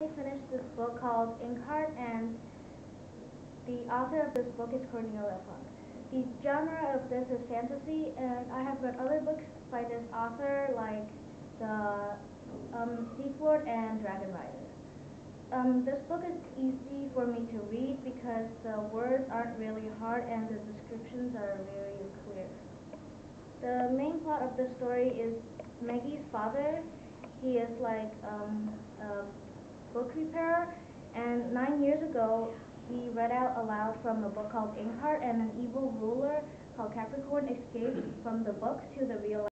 I finished this book called Inkheart, and the author of this book is Cornelia Funke. The genre of this is fantasy, and I have read other books by this author, like the um, Thief Lord and Dragon Rider. Um, this book is easy for me to read because the words aren't really hard and the descriptions are very clear. The main plot of the story is Maggie's father. He is like um, a book repairer, and nine years ago, he read out aloud from a book called Inkheart, and an evil ruler called Capricorn escaped from the book to the real